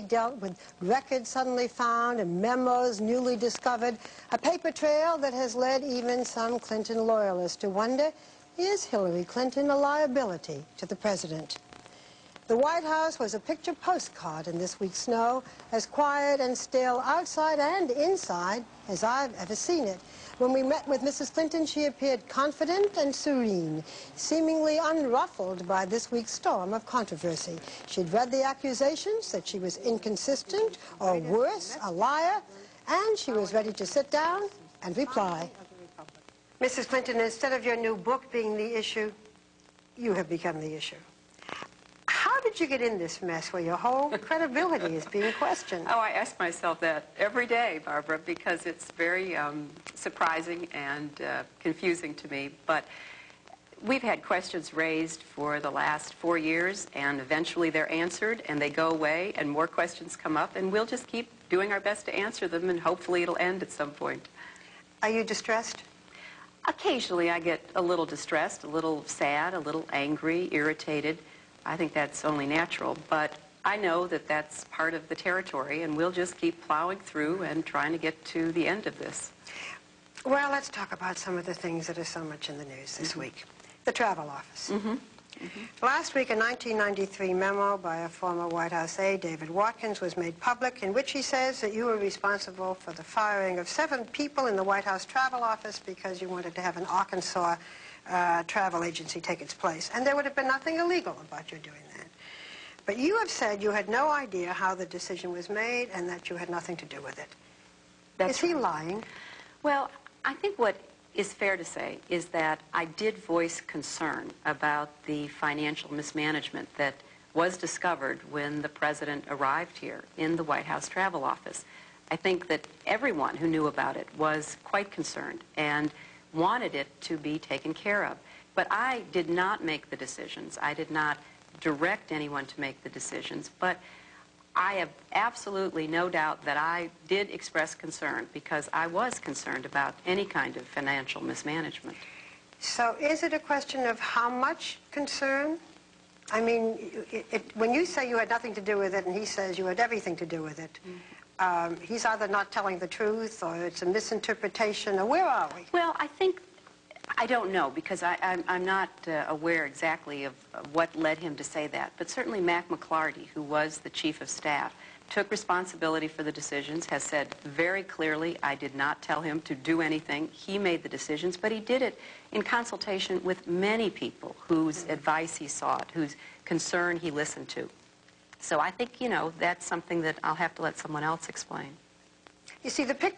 dealt with records suddenly found and memos newly discovered, a paper trail that has led even some Clinton loyalists to wonder, is Hillary Clinton a liability to the president? The White House was a picture postcard in this week's snow, as quiet and still outside and inside as I've ever seen it. When we met with Mrs. Clinton, she appeared confident and serene, seemingly unruffled by this week's storm of controversy. She'd read the accusations that she was inconsistent, or worse, a liar, and she was ready to sit down and reply. Mrs. Clinton, instead of your new book being the issue, you have become the issue. How did you get in this mess where your whole credibility is being questioned? Oh, I ask myself that every day, Barbara, because it's very um, surprising and uh, confusing to me. But we've had questions raised for the last four years, and eventually they're answered, and they go away, and more questions come up, and we'll just keep doing our best to answer them, and hopefully it'll end at some point. Are you distressed? Occasionally I get a little distressed, a little sad, a little angry, irritated. I think that's only natural, but I know that that's part of the territory, and we'll just keep plowing through and trying to get to the end of this. Well, let's talk about some of the things that are so much in the news this week. The travel office. Mm-hmm. Mm-hmm. Last week, a 1993 memo by a former White House aide, David Watkins, was made public in which he says that you were responsible for the firing of seven people in the White House travel office because you wanted to have an Arkansas uh, travel agency take its place. And there would have been nothing illegal about your doing that. But you have said you had no idea how the decision was made and that you had nothing to do with it. That's Is he right. lying? Well, I think what is fair to say is that I did voice concern about the financial mismanagement that was discovered when the president arrived here in the White House travel office. I think that everyone who knew about it was quite concerned and wanted it to be taken care of. But I did not make the decisions. I did not direct anyone to make the decisions. But I have absolutely no doubt that I did express concern because I was concerned about any kind of financial mismanagement. So is it a question of how much concern? I mean, it, it, when you say you had nothing to do with it and he says you had everything to do with it, mm-hmm. Um, he's either not telling the truth or it's a misinterpretation or where are we? Well, I think, I don't know because I, I'm, I'm not uh, aware exactly of, of what led him to say that. But certainly Mack McLarty, who was the chief of staff, took responsibility for the decisions, has said very clearly, I did not tell him to do anything. He made the decisions, but he did it in consultation with many people whose advice he sought, whose concern he listened to. So I think, you know, that's something that I'll have to let someone else explain. You see, the picture